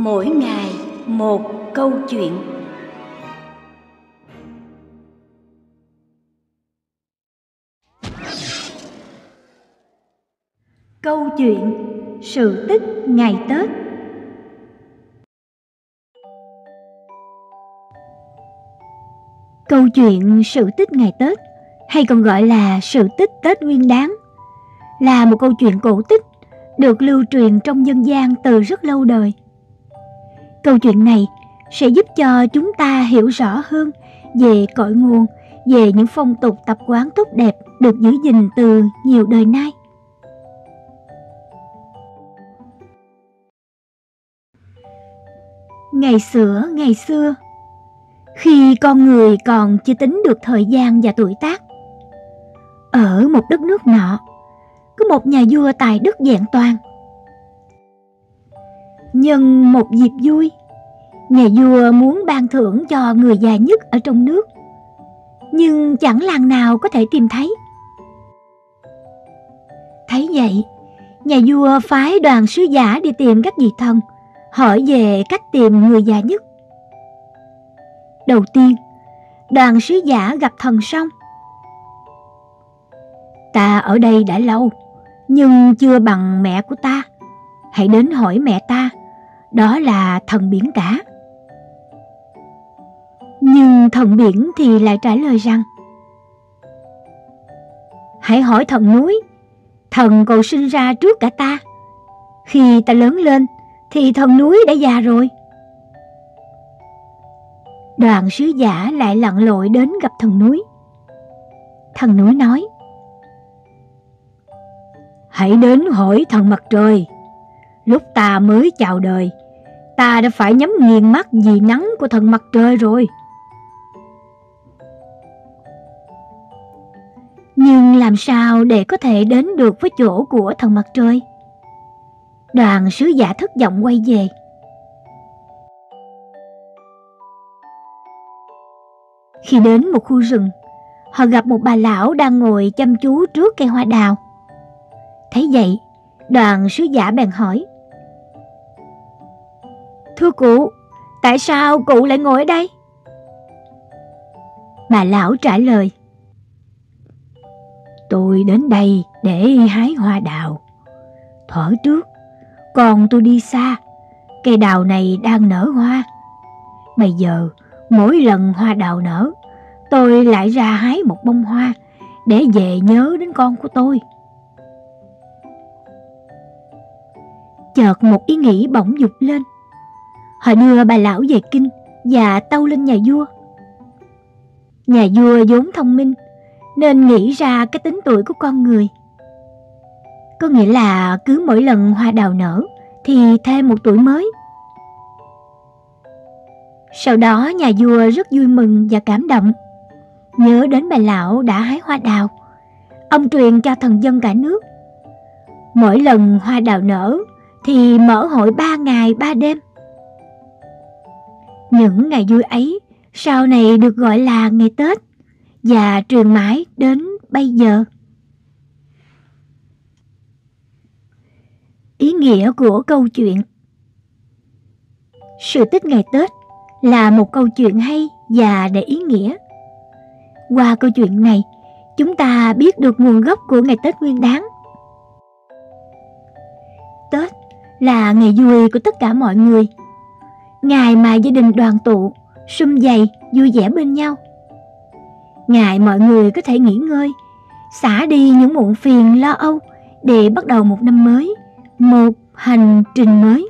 Mỗi ngày một câu chuyện. Câu chuyện Sự tích ngày Tết Câu chuyện Sự tích ngày Tết, hay còn gọi là Sự tích Tết Nguyên Đáng là một câu chuyện cổ tích được lưu truyền trong dân gian từ rất lâu đời. Câu chuyện này sẽ giúp cho chúng ta hiểu rõ hơn về cội nguồn, về những phong tục tập quán tốt đẹp được giữ gìn từ nhiều đời nay. Ngày xưa, ngày xưa, khi con người còn chưa tính được thời gian và tuổi tác, ở một đất nước nọ, có một nhà vua tài đức vẹn toàn. Nhân một dịp vui, nhà vua muốn ban thưởng cho người già nhất ở trong nước, nhưng chẳng làng nào có thể tìm thấy. Thấy vậy, nhà vua phái đoàn sứ giả đi tìm các vị thần, hỏi về cách tìm người già nhất. Đầu tiên, đoàn sứ giả gặp thần xong. Ta ở đây đã lâu, nhưng chưa bằng mẹ của ta. Hãy đến hỏi mẹ ta, đó là thần biển cả. Nhưng thần biển thì lại trả lời rằng Hãy hỏi thần núi, thần còn sinh ra trước cả ta. Khi ta lớn lên thì thần núi đã già rồi. Đoàn sứ giả lại lặn lội đến gặp thần núi. Thần núi nói Hãy đến hỏi thần mặt trời. Lúc ta mới chào đời, ta đã phải nhắm nghiền mắt vì nắng của thần mặt trời rồi. Nhưng làm sao để có thể đến được với chỗ của thần mặt trời? Đoàn sứ giả thất vọng quay về. Khi đến một khu rừng, họ gặp một bà lão đang ngồi chăm chú trước cây hoa đào. Thấy vậy, đoàn sứ giả bèn hỏi. Thưa cụ, tại sao cụ lại ngồi ở đây? Bà lão trả lời. Tôi đến đây để hái hoa đào. Thở trước, còn tôi đi xa, cây đào này đang nở hoa. Bây giờ, mỗi lần hoa đào nở, tôi lại ra hái một bông hoa để về nhớ đến con của tôi. Chợt một ý nghĩ bỗng dục lên. Họ đưa bà lão về kinh và tâu lên nhà vua. Nhà vua vốn thông minh, nên nghĩ ra cái tính tuổi của con người. Có nghĩa là cứ mỗi lần hoa đào nở thì thêm một tuổi mới. Sau đó nhà vua rất vui mừng và cảm động. Nhớ đến bà lão đã hái hoa đào. Ông truyền cho thần dân cả nước. Mỗi lần hoa đào nở thì mở hội ba ngày ba đêm. Những ngày vui ấy sau này được gọi là ngày Tết và truyền mãi đến bây giờ. Ý nghĩa của câu chuyện Sự tích ngày Tết là một câu chuyện hay và đầy ý nghĩa. Qua câu chuyện này, chúng ta biết được nguồn gốc của ngày Tết Nguyên đáng. Tết là ngày vui của tất cả mọi người. Ngày mà gia đình đoàn tụ, sum vầy, vui vẻ bên nhau. Ngày mọi người có thể nghỉ ngơi, xả đi những muộn phiền lo âu để bắt đầu một năm mới, một hành trình mới.